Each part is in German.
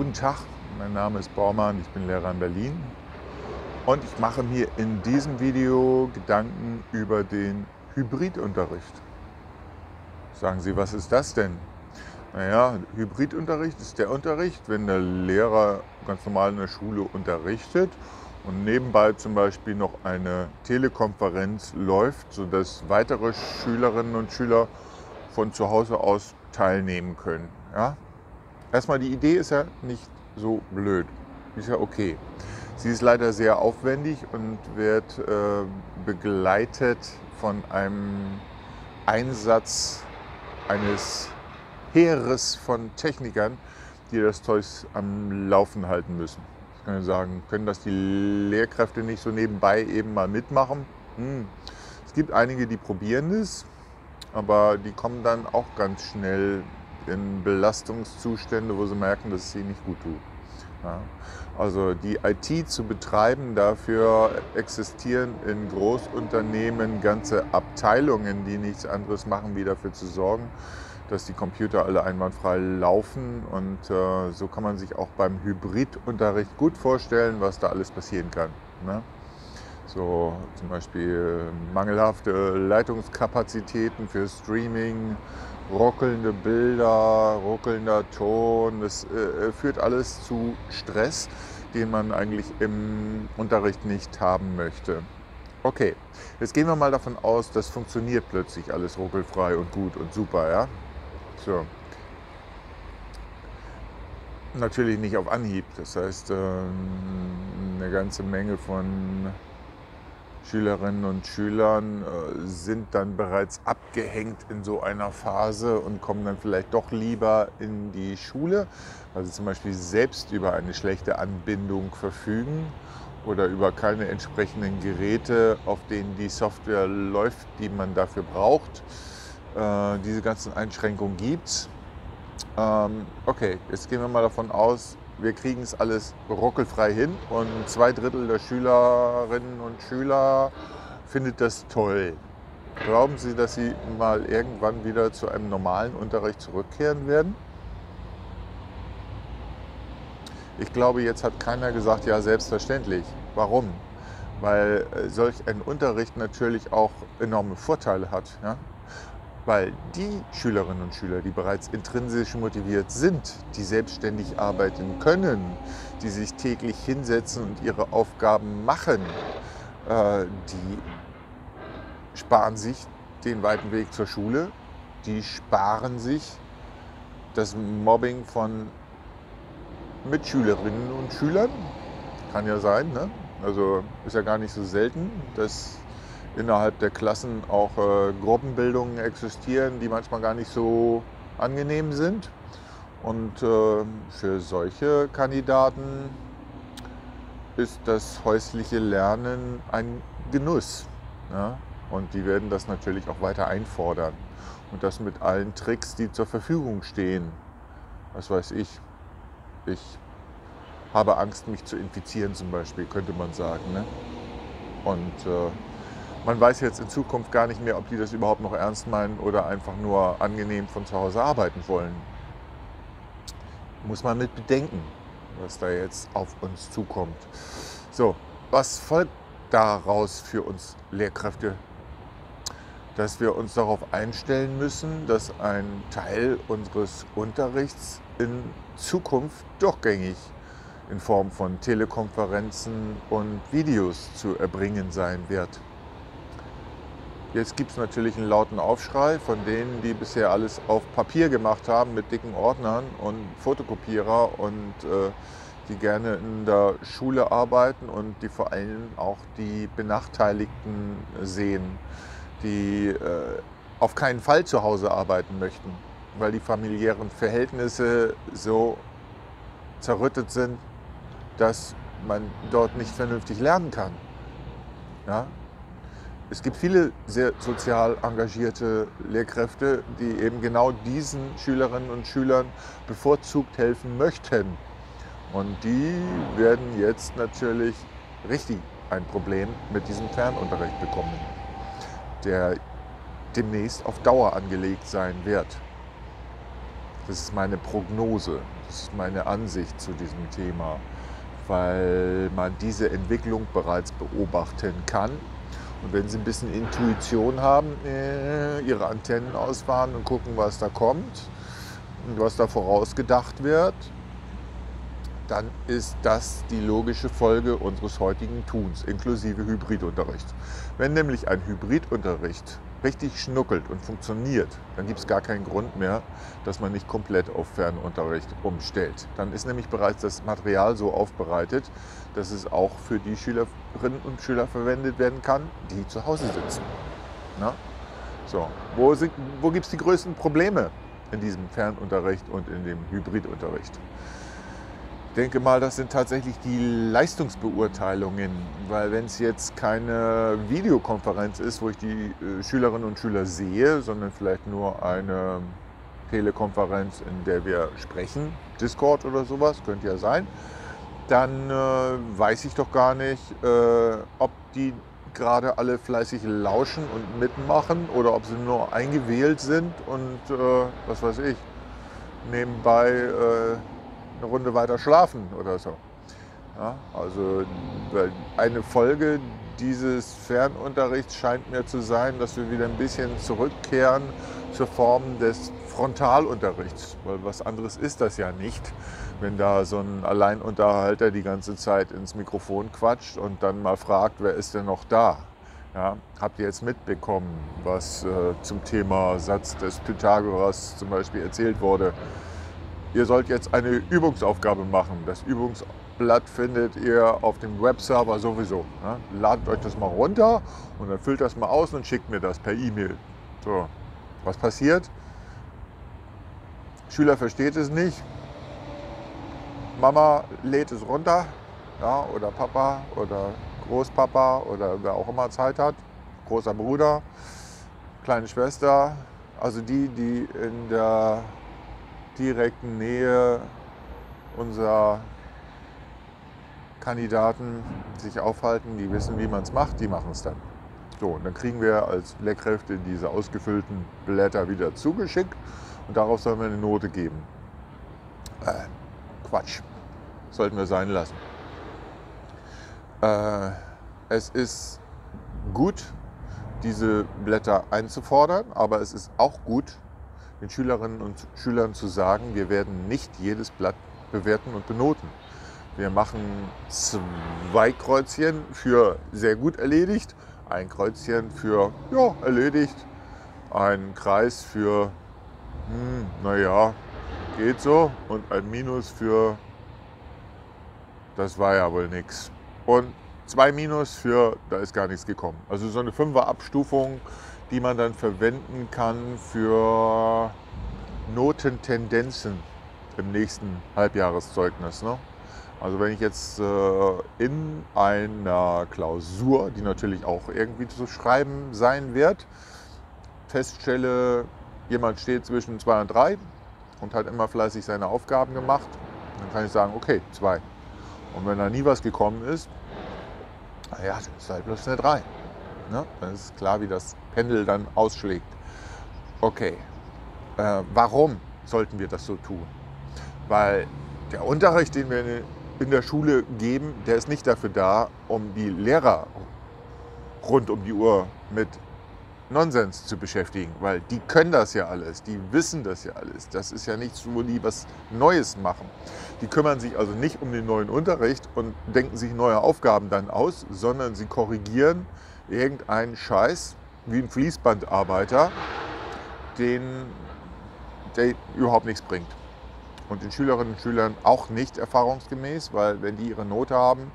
Guten Tag, mein Name ist Baumann, ich bin Lehrer in Berlin und ich mache mir in diesem Video Gedanken über den Hybridunterricht. Sagen Sie, was ist das denn? Naja, Hybridunterricht ist der Unterricht, wenn der Lehrer ganz normal in der Schule unterrichtet und nebenbei zum Beispiel noch eine Telekonferenz läuft, sodass weitere Schülerinnen und Schüler von zu Hause aus teilnehmen können. Ja? Erstmal, die Idee ist ja nicht so blöd. Ist ja okay. Sie ist leider sehr aufwendig und wird äh, begleitet von einem Einsatz eines Heeres von Technikern, die das Zeug am Laufen halten müssen. Ich kann sagen, können das die Lehrkräfte nicht so nebenbei eben mal mitmachen? Hm. Es gibt einige, die probieren es, aber die kommen dann auch ganz schnell in Belastungszustände, wo sie merken, dass es ihnen nicht gut tut. Ja. Also die IT zu betreiben, dafür existieren in Großunternehmen ganze Abteilungen, die nichts anderes machen, wie dafür zu sorgen, dass die Computer alle einwandfrei laufen. Und äh, so kann man sich auch beim Hybridunterricht gut vorstellen, was da alles passieren kann. Ne? So zum Beispiel mangelhafte Leitungskapazitäten für Streaming, ruckelnde Bilder, ruckelnder Ton. Das äh, führt alles zu Stress, den man eigentlich im Unterricht nicht haben möchte. Okay, jetzt gehen wir mal davon aus, das funktioniert plötzlich alles ruckelfrei und gut und super, ja? So. Natürlich nicht auf Anhieb. Das heißt, ähm, eine ganze Menge von Schülerinnen und Schülern äh, sind dann bereits abgehängt in so einer Phase und kommen dann vielleicht doch lieber in die Schule, weil sie zum Beispiel selbst über eine schlechte Anbindung verfügen oder über keine entsprechenden Geräte, auf denen die Software läuft, die man dafür braucht. Äh, diese ganzen Einschränkungen gibt es. Ähm, okay, jetzt gehen wir mal davon aus, wir kriegen es alles ruckelfrei hin und zwei Drittel der Schülerinnen und Schüler findet das toll. Glauben Sie, dass Sie mal irgendwann wieder zu einem normalen Unterricht zurückkehren werden? Ich glaube, jetzt hat keiner gesagt, ja, selbstverständlich. Warum? Weil äh, solch ein Unterricht natürlich auch enorme Vorteile hat. Ja? Weil die Schülerinnen und Schüler, die bereits intrinsisch motiviert sind, die selbstständig arbeiten können, die sich täglich hinsetzen und ihre Aufgaben machen, äh, die sparen sich den weiten Weg zur Schule, die sparen sich das Mobbing von Mitschülerinnen und Schülern. Kann ja sein, ne? Also ist ja gar nicht so selten, dass innerhalb der Klassen auch äh, Gruppenbildungen existieren, die manchmal gar nicht so angenehm sind. Und äh, für solche Kandidaten ist das häusliche Lernen ein Genuss. Ja? Und die werden das natürlich auch weiter einfordern. Und das mit allen Tricks, die zur Verfügung stehen. Was weiß ich. Ich habe Angst, mich zu infizieren zum Beispiel, könnte man sagen. Ne? Und äh, man weiß jetzt in Zukunft gar nicht mehr, ob die das überhaupt noch ernst meinen oder einfach nur angenehm von zu Hause arbeiten wollen. Muss man mit bedenken, was da jetzt auf uns zukommt. So, was folgt daraus für uns Lehrkräfte? Dass wir uns darauf einstellen müssen, dass ein Teil unseres Unterrichts in Zukunft durchgängig in Form von Telekonferenzen und Videos zu erbringen sein wird. Jetzt gibt es natürlich einen lauten Aufschrei von denen, die bisher alles auf Papier gemacht haben mit dicken Ordnern und Fotokopierer und äh, die gerne in der Schule arbeiten und die vor allem auch die Benachteiligten sehen, die äh, auf keinen Fall zu Hause arbeiten möchten, weil die familiären Verhältnisse so zerrüttet sind, dass man dort nicht vernünftig lernen kann. Ja? Es gibt viele sehr sozial engagierte Lehrkräfte, die eben genau diesen Schülerinnen und Schülern bevorzugt helfen möchten. Und die werden jetzt natürlich richtig ein Problem mit diesem Fernunterricht bekommen, der demnächst auf Dauer angelegt sein wird. Das ist meine Prognose, das ist meine Ansicht zu diesem Thema, weil man diese Entwicklung bereits beobachten kann. Und wenn Sie ein bisschen Intuition haben, äh, Ihre Antennen ausfahren und gucken, was da kommt und was da vorausgedacht wird, dann ist das die logische Folge unseres heutigen Tuns, inklusive Hybridunterricht. Wenn nämlich ein Hybridunterricht richtig schnuckelt und funktioniert, dann gibt es gar keinen Grund mehr, dass man nicht komplett auf Fernunterricht umstellt. Dann ist nämlich bereits das Material so aufbereitet, dass es auch für die Schülerinnen und Schüler verwendet werden kann, die zu Hause sitzen. Na? So, wo, wo gibt es die größten Probleme in diesem Fernunterricht und in dem Hybridunterricht? Denke mal, das sind tatsächlich die Leistungsbeurteilungen, weil wenn es jetzt keine Videokonferenz ist, wo ich die äh, Schülerinnen und Schüler sehe, sondern vielleicht nur eine Telekonferenz, in der wir sprechen, Discord oder sowas, könnte ja sein, dann äh, weiß ich doch gar nicht, äh, ob die gerade alle fleißig lauschen und mitmachen oder ob sie nur eingewählt sind und äh, was weiß ich, nebenbei äh, eine Runde weiter schlafen oder so. Ja, also eine Folge dieses Fernunterrichts scheint mir zu sein, dass wir wieder ein bisschen zurückkehren zur Form des Frontalunterrichts, weil was anderes ist das ja nicht, wenn da so ein Alleinunterhalter die ganze Zeit ins Mikrofon quatscht und dann mal fragt, wer ist denn noch da? Ja, habt ihr jetzt mitbekommen, was äh, zum Thema Satz des Pythagoras zum Beispiel erzählt wurde? Ihr sollt jetzt eine Übungsaufgabe machen. Das Übungsblatt findet ihr auf dem Webserver sowieso. Ne? Ladet euch das mal runter und dann füllt das mal aus und schickt mir das per E-Mail. So, was passiert? Schüler versteht es nicht. Mama lädt es runter ja, oder Papa oder Großpapa oder wer auch immer Zeit hat. Großer Bruder, kleine Schwester, also die, die in der direkten Nähe unserer Kandidaten sich aufhalten, die wissen, wie man es macht, die machen es dann. So, und dann kriegen wir als Lehrkräfte diese ausgefüllten Blätter wieder zugeschickt und darauf sollen wir eine Note geben. Äh, Quatsch, sollten wir sein lassen. Äh, es ist gut, diese Blätter einzufordern, aber es ist auch gut, den Schülerinnen und Schülern zu sagen, wir werden nicht jedes Blatt bewerten und benoten. Wir machen zwei Kreuzchen für sehr gut erledigt, ein Kreuzchen für ja, erledigt, ein Kreis für hm, naja, geht so und ein Minus für das war ja wohl nichts. Und zwei Minus für da ist gar nichts gekommen. Also so eine Fünfer-Abstufung die man dann verwenden kann für Notentendenzen im nächsten Halbjahreszeugnis. Ne? Also wenn ich jetzt äh, in einer Klausur, die natürlich auch irgendwie zu schreiben sein wird, feststelle, jemand steht zwischen zwei und drei und hat immer fleißig seine Aufgaben gemacht, dann kann ich sagen, okay, zwei. Und wenn da nie was gekommen ist, naja, dann ist halt bloß eine drei. Ne? Dann ist klar, wie das Pendel dann ausschlägt. Okay, äh, warum sollten wir das so tun? Weil der Unterricht, den wir in der Schule geben, der ist nicht dafür da, um die Lehrer rund um die Uhr mit Nonsens zu beschäftigen, weil die können das ja alles, die wissen das ja alles. Das ist ja nichts, wo die was Neues machen. Die kümmern sich also nicht um den neuen Unterricht und denken sich neue Aufgaben dann aus, sondern sie korrigieren irgendeinen Scheiß, wie ein Fließbandarbeiter, den, der überhaupt nichts bringt. Und den Schülerinnen und Schülern auch nicht erfahrungsgemäß, weil wenn die ihre Note haben,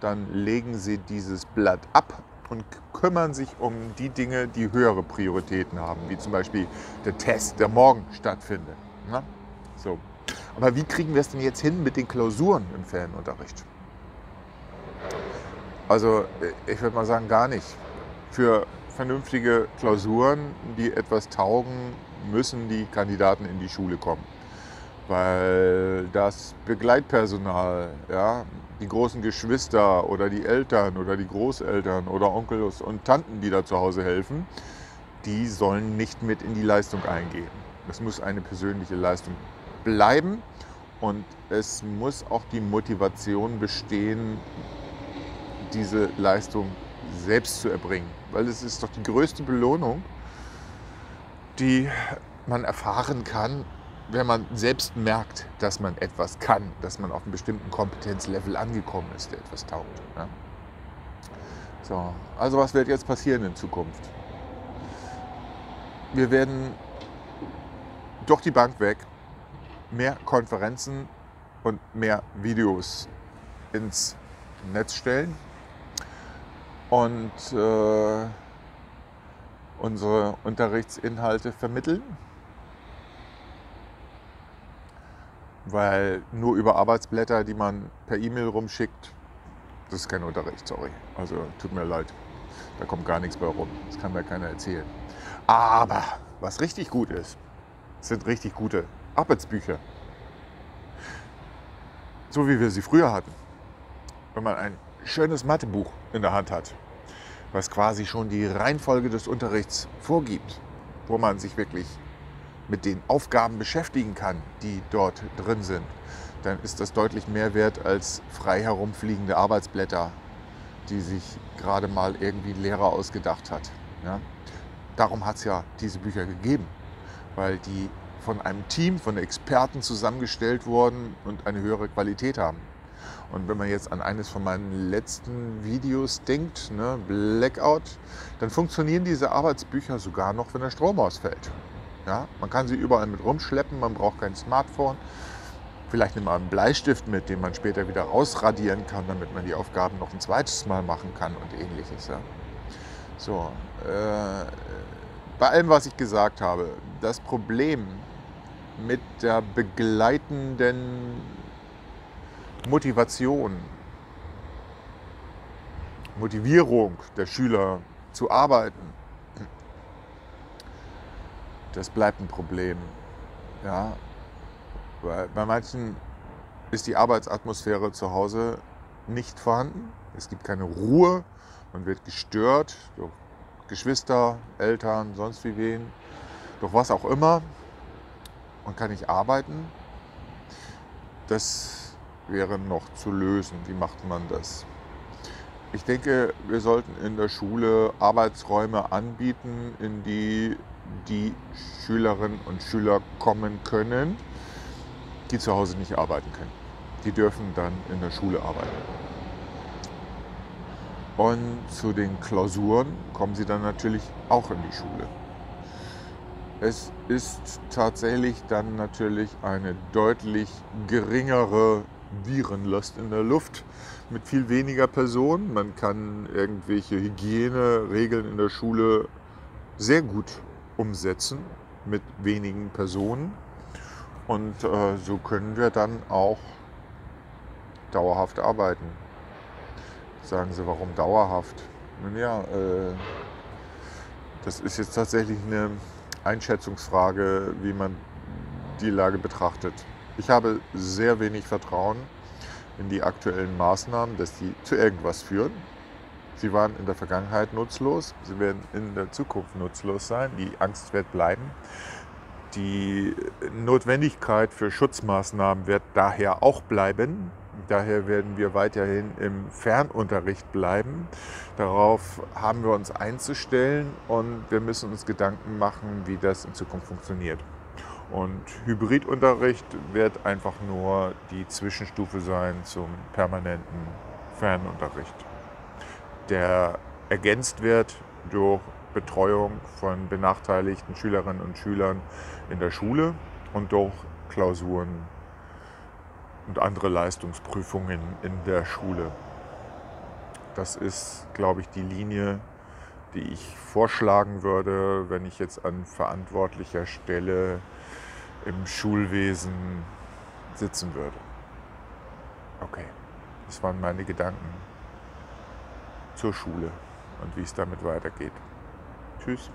dann legen sie dieses Blatt ab und kümmern sich um die Dinge, die höhere Prioritäten haben, wie zum Beispiel der Test, der morgen stattfindet. Na? So. Aber wie kriegen wir es denn jetzt hin mit den Klausuren im Fernunterricht? Also ich würde mal sagen, gar nicht. Für vernünftige Klausuren, die etwas taugen, müssen die Kandidaten in die Schule kommen. Weil das Begleitpersonal, ja, die großen Geschwister oder die Eltern oder die Großeltern oder Onkels und Tanten, die da zu Hause helfen, die sollen nicht mit in die Leistung eingehen. Es muss eine persönliche Leistung bleiben und es muss auch die Motivation bestehen, diese Leistung selbst zu erbringen. Weil es ist doch die größte Belohnung, die man erfahren kann, wenn man selbst merkt, dass man etwas kann, dass man auf einem bestimmten Kompetenzlevel angekommen ist, der etwas taugt. Ja? So, also was wird jetzt passieren in Zukunft? Wir werden durch die Bank weg mehr Konferenzen und mehr Videos ins Netz stellen und äh, unsere Unterrichtsinhalte vermitteln, weil nur über Arbeitsblätter, die man per E-Mail rumschickt, das ist kein Unterricht, sorry. Also tut mir leid, da kommt gar nichts bei rum. Das kann mir keiner erzählen. Aber was richtig gut ist, sind richtig gute Arbeitsbücher. So wie wir sie früher hatten. Wenn man ein schönes Mathebuch in der Hand hat, was quasi schon die Reihenfolge des Unterrichts vorgibt, wo man sich wirklich mit den Aufgaben beschäftigen kann, die dort drin sind, dann ist das deutlich mehr wert als frei herumfliegende Arbeitsblätter, die sich gerade mal irgendwie ein Lehrer ausgedacht hat. Ja? Darum hat es ja diese Bücher gegeben, weil die von einem Team von Experten zusammengestellt wurden und eine höhere Qualität haben. Und wenn man jetzt an eines von meinen letzten Videos denkt, ne, Blackout, dann funktionieren diese Arbeitsbücher sogar noch, wenn der Strom ausfällt. Ja, man kann sie überall mit rumschleppen, man braucht kein Smartphone. Vielleicht nimmt man einen Bleistift mit, den man später wieder rausradieren kann, damit man die Aufgaben noch ein zweites Mal machen kann und ähnliches. Ja. So, äh, bei allem, was ich gesagt habe, das Problem mit der begleitenden Motivation, Motivierung der Schüler zu arbeiten, das bleibt ein Problem. Ja, bei manchen ist die Arbeitsatmosphäre zu Hause nicht vorhanden. Es gibt keine Ruhe, man wird gestört durch Geschwister, Eltern, sonst wie wen, durch was auch immer und kann nicht arbeiten. Das wäre noch zu lösen. Wie macht man das? Ich denke, wir sollten in der Schule Arbeitsräume anbieten, in die die Schülerinnen und Schüler kommen können, die zu Hause nicht arbeiten können. Die dürfen dann in der Schule arbeiten. Und zu den Klausuren kommen sie dann natürlich auch in die Schule. Es ist tatsächlich dann natürlich eine deutlich geringere Virenlast in der Luft mit viel weniger Personen. Man kann irgendwelche Hygieneregeln in der Schule sehr gut umsetzen mit wenigen Personen. Und äh, so können wir dann auch dauerhaft arbeiten. Sagen Sie, warum dauerhaft? Nun ja, äh, das ist jetzt tatsächlich eine Einschätzungsfrage, wie man die Lage betrachtet. Ich habe sehr wenig Vertrauen in die aktuellen Maßnahmen, dass die zu irgendwas führen. Sie waren in der Vergangenheit nutzlos, sie werden in der Zukunft nutzlos sein, die Angst wird bleiben. Die Notwendigkeit für Schutzmaßnahmen wird daher auch bleiben. Daher werden wir weiterhin im Fernunterricht bleiben. Darauf haben wir uns einzustellen und wir müssen uns Gedanken machen, wie das in Zukunft funktioniert. Und Hybridunterricht wird einfach nur die Zwischenstufe sein zum permanenten Fernunterricht, der ergänzt wird durch Betreuung von benachteiligten Schülerinnen und Schülern in der Schule und durch Klausuren und andere Leistungsprüfungen in der Schule. Das ist, glaube ich, die Linie, die ich vorschlagen würde, wenn ich jetzt an verantwortlicher Stelle im Schulwesen sitzen würde. Okay, das waren meine Gedanken zur Schule und wie es damit weitergeht. Tschüss.